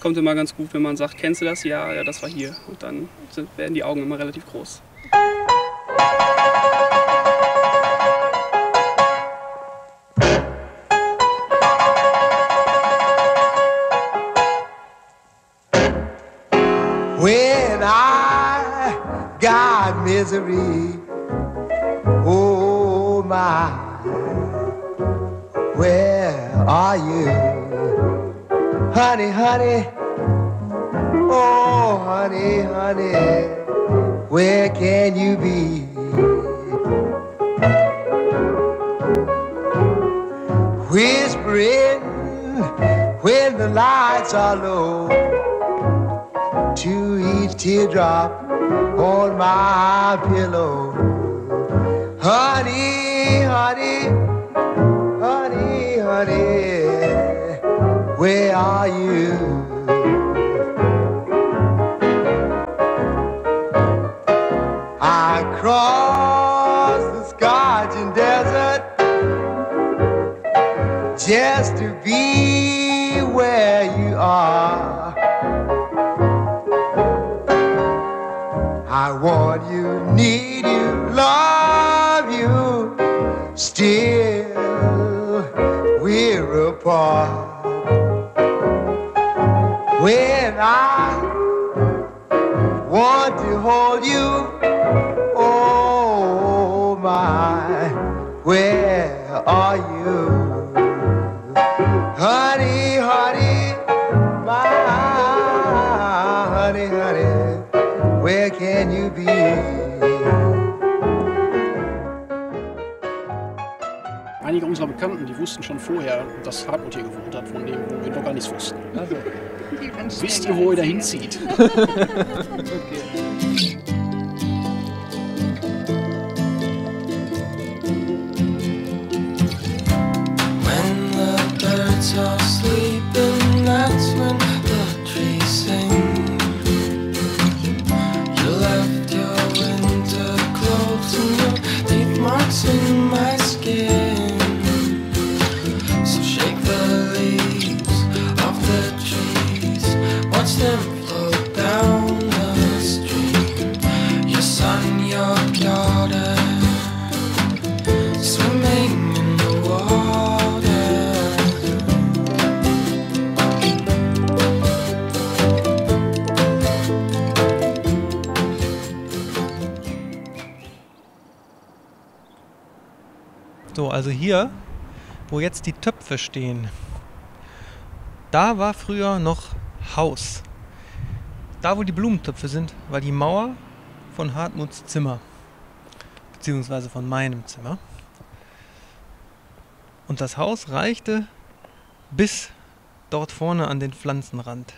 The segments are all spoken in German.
kommt immer ganz gut, wenn man sagt, kennst du das? Ja, ja, das war hier. Und dann werden die Augen immer relativ groß. When I got misery, oh my, where are you? Honey, honey, oh honey, honey, where can you be? Whispering when the lights are low to each teardrop on my pillow. Honey, honey, where are you? I crossed the scorching desert just to be where you are. I want you, need you, love you. Still, we're apart. Hold you, oh my, where are you? Honey, honey, my honey, honey, where can you be? Einige unserer Bekannten, die wussten schon vorher, dass Hartmut hier gewohnt hat, von dem, wo wir noch gar nichts wussten. Wisst ihr, wo ihr da hinzieht? When Thank you. So, also hier, wo jetzt die Töpfe stehen, da war früher noch Haus. Da, wo die Blumentöpfe sind, war die Mauer von Hartmuts Zimmer. Beziehungsweise von meinem Zimmer. Und das Haus reichte bis dort vorne an den Pflanzenrand.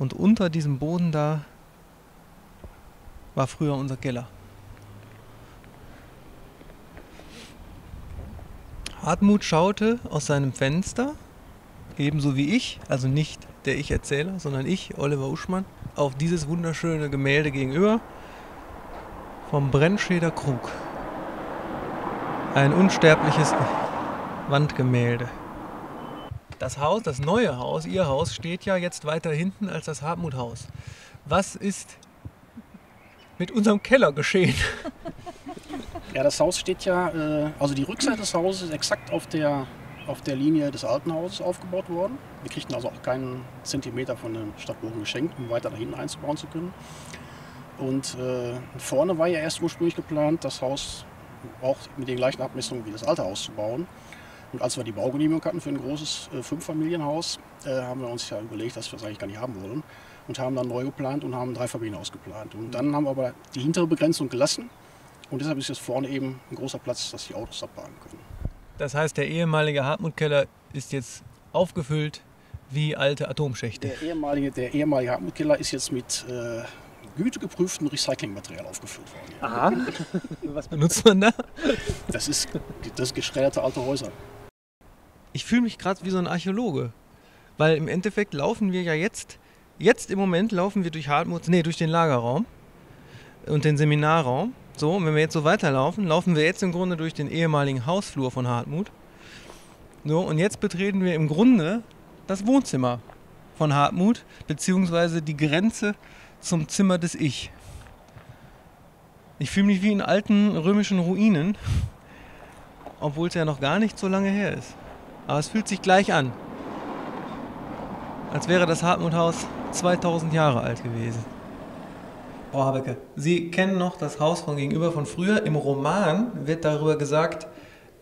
Und unter diesem Boden da war früher unser Keller. Hartmut schaute aus seinem Fenster, ebenso wie ich, also nicht der Ich-Erzähler, sondern ich, Oliver Uschmann, auf dieses wunderschöne Gemälde gegenüber vom Brennscheder Krug. Ein unsterbliches Wandgemälde. Das Haus, das neue Haus, ihr Haus, steht ja jetzt weiter hinten als das Hartmut-Haus. Was ist mit unserem Keller geschehen? Ja, das Haus steht ja, äh, also die Rückseite des Hauses ist exakt auf der, auf der Linie des alten Hauses aufgebaut worden. Wir kriegten also auch keinen Zentimeter von der Stadt Bochum geschenkt, um weiter da hinten einzubauen zu können. Und äh, vorne war ja erst ursprünglich geplant, das Haus auch mit den gleichen Abmessungen wie das alte Haus zu bauen. Und als wir die Baugenehmigung hatten für ein großes äh, Fünffamilienhaus, äh, haben wir uns ja überlegt, dass wir es eigentlich gar nicht haben wollen. Und haben dann neu geplant und haben ein Dreifamilienhaus geplant. Und dann haben wir aber die hintere Begrenzung gelassen. Und deshalb ist jetzt vorne eben ein großer Platz, dass die Autos abparken können. Das heißt, der ehemalige Hartmut-Keller ist jetzt aufgefüllt wie alte Atomschächte. Der ehemalige, der ehemalige Hartmut-Keller ist jetzt mit äh, gütegeprüftem Recyclingmaterial aufgefüllt worden. Aha. Was benutzt man da? Das ist, das ist geschredderte alte Häuser. Ich fühle mich gerade wie so ein Archäologe. Weil im Endeffekt laufen wir ja jetzt, jetzt im Moment laufen wir durch Hartmut, nee, durch den Lagerraum und den Seminarraum. So, und wenn wir jetzt so weiterlaufen, laufen wir jetzt im Grunde durch den ehemaligen Hausflur von Hartmut. So, und jetzt betreten wir im Grunde das Wohnzimmer von Hartmut, beziehungsweise die Grenze zum Zimmer des Ich. Ich fühle mich wie in alten römischen Ruinen, obwohl es ja noch gar nicht so lange her ist. Aber es fühlt sich gleich an, als wäre das Hartmuthaus 2000 Jahre alt gewesen. Frau Habecke, Sie kennen noch das Haus von gegenüber von früher. Im Roman wird darüber gesagt,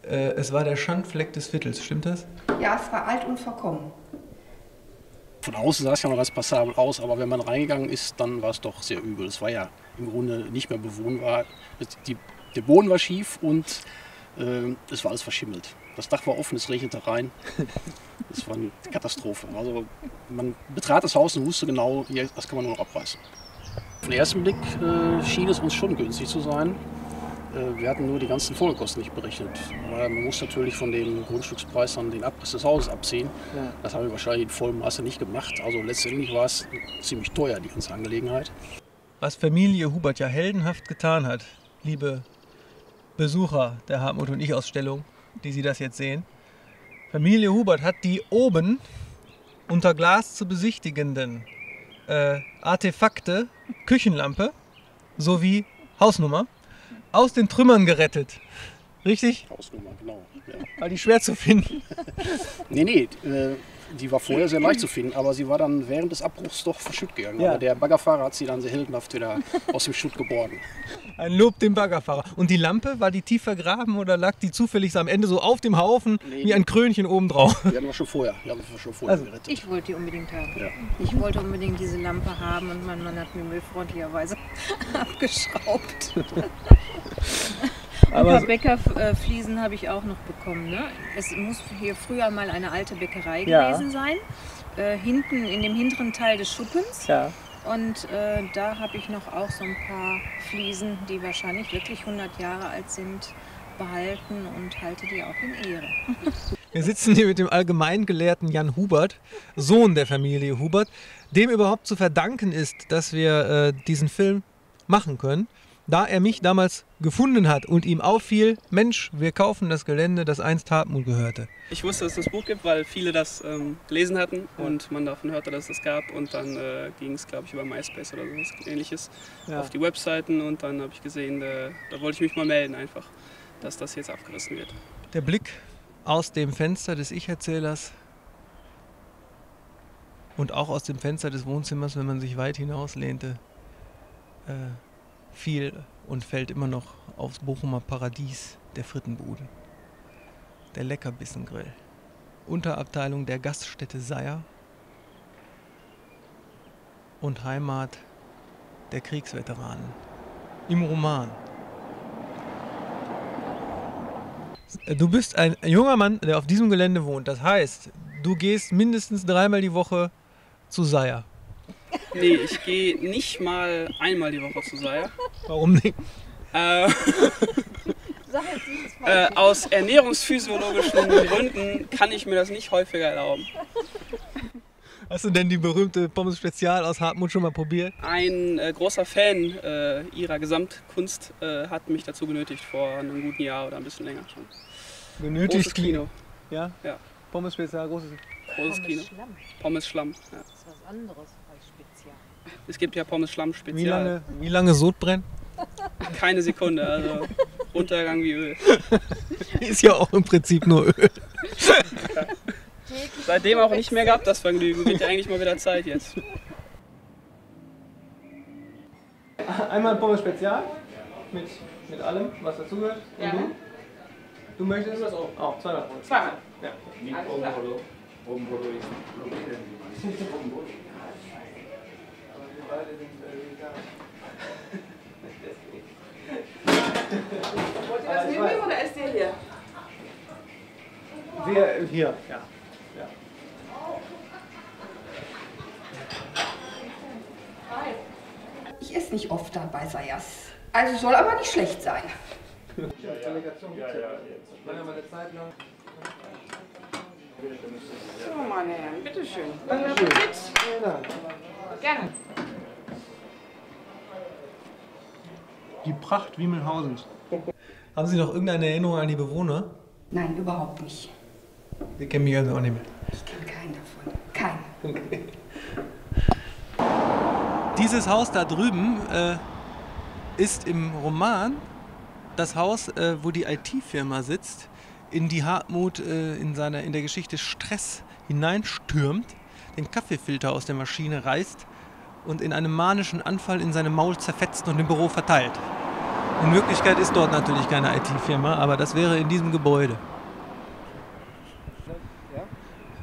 äh, es war der Schandfleck des Viertels. Stimmt das? Ja, es war alt und verkommen. Von außen sah es ja noch ganz passabel aus, aber wenn man reingegangen ist, dann war es doch sehr übel. Es war ja im Grunde nicht mehr bewohnbar. Die, der Boden war schief und äh, es war alles verschimmelt. Das Dach war offen, es regnete rein. Es war eine Katastrophe. Also man betrat das Haus und wusste genau, das kann man nur noch abreißen. Auf den ersten Blick äh, schien es uns schon günstig zu sein. Äh, wir hatten nur die ganzen Folgekosten nicht berechnet. Weil man muss natürlich von dem Grundstückspreis dann den Abriss des Hauses abziehen. Das haben wir wahrscheinlich in vollem Maße nicht gemacht. Also letztendlich war es ziemlich teuer, die ganze Angelegenheit. Was Familie Hubert ja heldenhaft getan hat, liebe Besucher der Hartmut und Ich-Ausstellung, die Sie das jetzt sehen. Familie Hubert hat die oben unter Glas zu besichtigenden äh, Artefakte, Küchenlampe sowie Hausnummer aus den Trümmern gerettet. Richtig? Hausnummer, genau. Ja. War die schwer zu finden. Nee, nee, äh, die war vorher sehr leicht zu finden, aber sie war dann während des Abbruchs doch verschütt gegangen. Ja. Aber der Baggerfahrer hat sie dann sehr heldenhaft wieder aus dem Schutt geborgen. Ein Lob dem Baggerfahrer. Und die Lampe, war die tief vergraben oder lag die zufällig so am Ende so auf dem Haufen Nee, wie ein Krönchen obendrauf? Die hatten wir schon vorher, die haben wir schon vorher Also, gerettet. Ich wollte die unbedingt haben. Ja. Ich wollte unbedingt diese Lampe haben und mein Mann hat mir freundlicherweise abgeschraubt. Ein paar Bäckerfliesen habe ich auch noch bekommen. Ne? Es muss hier früher mal eine alte Bäckerei Ja. gewesen sein. Äh, hinten in dem hinteren Teil des Schuppens. Ja. Und äh, da habe ich noch auch so ein paar Fliesen, die wahrscheinlich wirklich 100 Jahre alt sind, behalten und halte die auch in Ehre. Wir sitzen hier mit dem Allgemeingelehrten Jan Hubert, Sohn der Familie Hubert, dem überhaupt zu verdanken ist, dass wir äh, diesen Film machen können, da er mich damals gefunden hat und ihm auffiel, Mensch, wir kaufen das Gelände, das einst Hartmut gehörte. Ich wusste, dass es das Buch gibt, weil viele das ähm, gelesen hatten und man davon hörte, dass es das gab. Und dann äh, ging es, glaube ich, über MySpace oder sowas ähnliches Ja. auf die Webseiten. Und dann habe ich gesehen, äh, da wollte ich mich mal melden einfach, dass das jetzt abgerissen wird. Der Blick aus dem Fenster des Ich-Erzählers und auch aus dem Fenster des Wohnzimmers, wenn man sich weit hinauslehnte, äh, fiel und fällt immer noch aufs Bochumer Paradies der Frittenbuden. Der Leckerbissengrill. Unterabteilung der Gaststätte Seier und Heimat der Kriegsveteranen. Im Roman. Du bist ein junger Mann, der auf diesem Gelände wohnt. Das heißt, du gehst mindestens dreimal die Woche zu Seier. Nee, ich gehe nicht mal einmal die Woche zu Seier. Warum nicht? Äh, äh, aus ernährungsphysiologischen Gründen kann ich mir das nicht häufiger erlauben. Hast du denn die berühmte Pommes Spezial aus Hartmut schon mal probiert? Ein äh, großer Fan äh, ihrer Gesamtkunst äh, hat mich dazu genötigt vor einem guten Jahr oder ein bisschen länger schon. Großes Kino. Ja? Ja. Pommes Spezial, großes. Großes Kino. Pommes Schlamm. Ja. Das ist was anderes als. Es gibt ja Pommes Schlamm Wie Spezial. lange, wie lange Sodbrennen? Keine Sekunde, also Untergang wie Öl. Ist ja auch im Prinzip nur Öl. Seitdem auch nicht mehr gehabt das Vergnügen. Wird ja eigentlich mal wieder Zeit jetzt. Einmal Pommes Spezial mit, mit allem, was dazugehört. Und du? Du möchtest das auch? Auch, zweimal. Zweimal. Ja. Wollt ihr das mitnehmen oder ist der hier? Wer, hier, ja. Ich esse nicht oft da bei Sayas. Also soll aber nicht schlecht sein. So, meine Herren, bitteschön. Appetit. Gerne. Die Pracht Wiemelhausens. Haben Sie noch irgendeine Erinnerung an die Bewohner? Nein, überhaupt nicht. Sie kennen mich also auch nicht mehr. Ich kenne keinen davon. Dieses Haus da drüben äh, ist im Roman das Haus, äh, wo die IT-Firma sitzt, in die Hartmut äh, in, seiner, in der Geschichte Stress hineinstürmt, den Kaffeefilter aus der Maschine reißt und in einem manischen Anfall in seinem Maul zerfetzt und im Büro verteilt. In Wirklichkeit ist dort natürlich keine IT-Firma, aber das wäre in diesem Gebäude.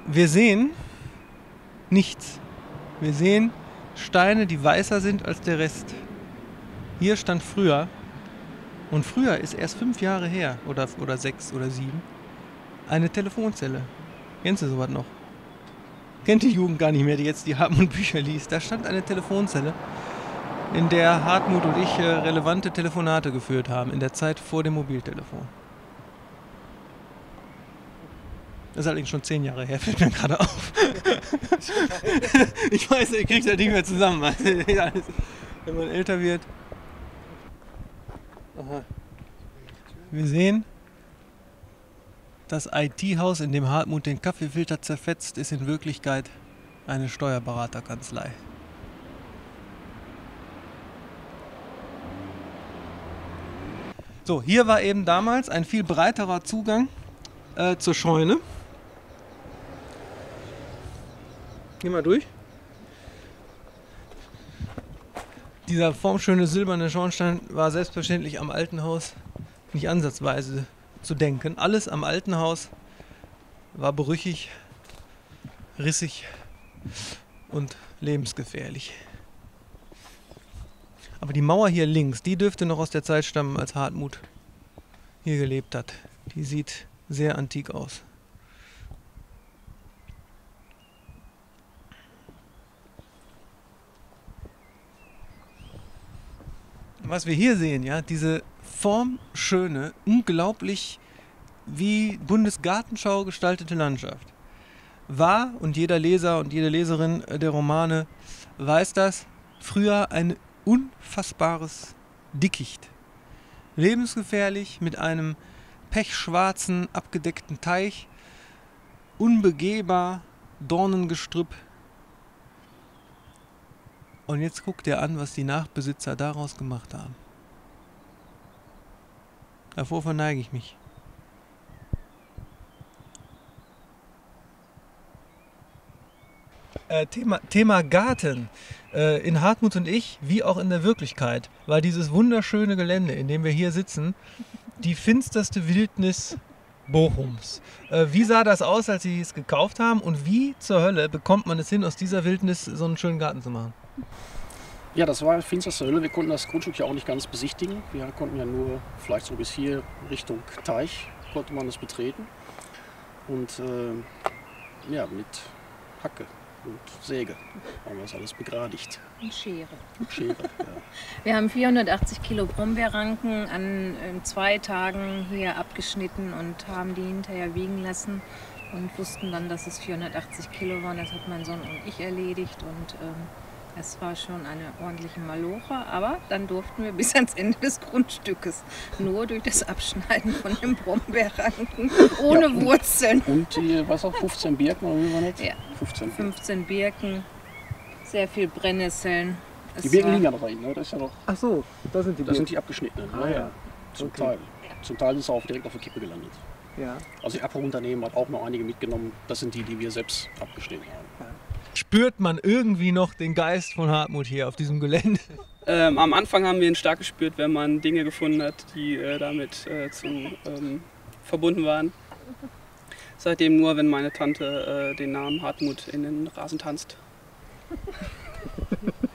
Wir sehen nichts. Wir sehen Steine, die weißer sind als der Rest. Hier stand früher, und früher ist erst fünf Jahre her, oder, oder sechs oder sieben, eine Telefonzelle. Kennst du sowas noch? Kennt die Jugend gar nicht mehr, die jetzt die Hartmut Bücher liest. Da stand eine Telefonzelle, in der Hartmut und ich äh, relevante Telefonate geführt haben, in der Zeit vor dem Mobiltelefon. Das ist allerdings schon zehn Jahre her, fällt mir gerade auf. ich weiß, ihr kriegt das nicht mehr zusammen. Wenn man älter wird. Aha. Wir sehen, das IT-Haus, in dem Hartmut den Kaffeefilter zerfetzt, ist in Wirklichkeit eine Steuerberaterkanzlei. So, hier war eben damals ein viel breiterer Zugang äh, zur Scheune. Geh mal durch. Dieser formschöne silberne Schornstein war selbstverständlich am alten Haus nicht ansatzweise zu denken. Alles am alten Haus war brüchig, rissig und lebensgefährlich. Aber die Mauer hier links, die dürfte noch aus der Zeit stammen, als Hartmut hier gelebt hat. Die sieht sehr antik aus. Was wir hier sehen, ja, diese formschöne, unglaublich wie Bundesgartenschau gestaltete Landschaft. War, und jeder Leser und jede Leserin der Romane weiß das, früher ein unfassbares Dickicht. Lebensgefährlich mit einem pechschwarzen, abgedeckten Teich, unbegehbar, Dornengestrüpp. Und jetzt guckt ihr an, was die Nachbesitzer daraus gemacht haben. Davor verneige ich mich. Äh, Thema, Thema Garten. Äh, in Hartmut und ich, wie auch in der Wirklichkeit, war dieses wunderschöne Gelände, in dem wir hier sitzen, die finsterste Wildnis Bochums. Äh, wie sah das aus, als Sie es gekauft haben und wie zur Hölle bekommt man es hin, aus dieser Wildnis so einen schönen Garten zu machen? Ja, das war finsterste Hölle. Wir konnten das Grundstück ja auch nicht ganz besichtigen. Wir konnten ja nur vielleicht so bis hier Richtung Teich konnte man es betreten. Und äh, ja, mit Hacke und Säge haben wir das alles begradigt. Und Schere. Und Schere, ja. Wir haben 480 Kilo Brombeerranken an in zwei Tagen hier abgeschnitten und haben die hinterher wiegen lassen und wussten dann, dass es 480 Kilo waren. Das hat mein Sohn und ich erledigt und ähm, es war schon eine ordentliche Maloche, aber dann durften wir bis ans Ende des Grundstückes nur durch das Abschneiden von den Brombeerranken ohne Ja, und- Wurzeln. Und die, was auch, 15 Birken oder wie war das? Ja. 15 Birken. 15 Birken, sehr viel Brennnesseln. Es Die Birken liegen ja noch da hinten, ne? Das ist ja noch, Ach so, da sind die das sind die abgeschnittenen. Ah, ja. Zum Okay. Teil. Zum Teil ist es auch direkt auf der Kippe gelandet. Ja. Also die Abholunternehmen hat auch noch einige mitgenommen. Das sind die, die wir selbst abgeschnitten haben. Spürt man irgendwie noch den Geist von Hartmut hier auf diesem Gelände? Ähm, am Anfang haben wir ihn stark gespürt, wenn man Dinge gefunden hat, die äh, damit äh, zu, ähm, verbunden waren. Seitdem nur, wenn meine Tante äh, den Namen Hartmut in den Rasen tanzt.